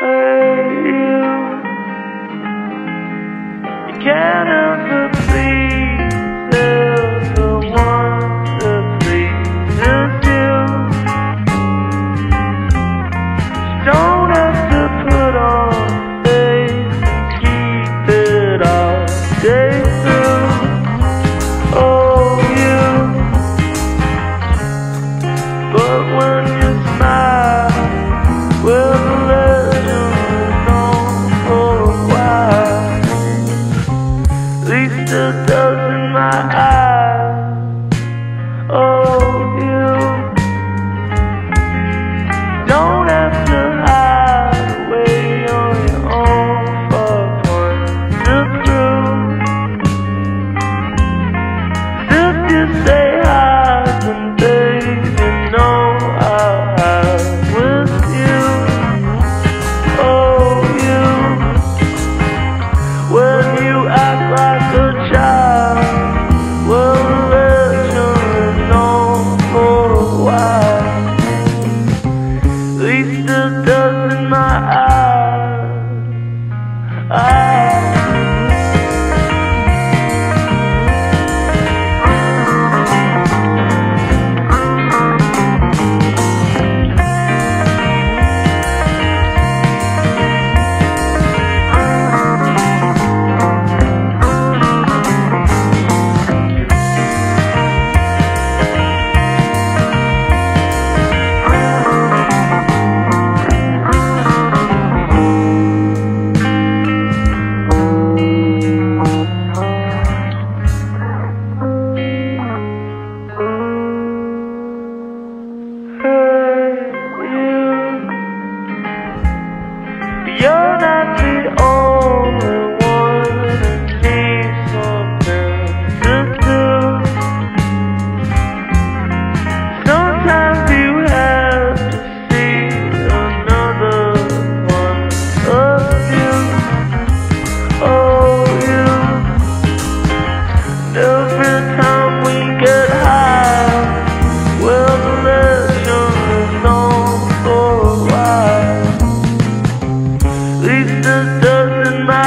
Hey. Sleep still does in my eyes. Oh, you don't have to hide away on your own for one to prove. Still, you say. like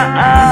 uh, uh.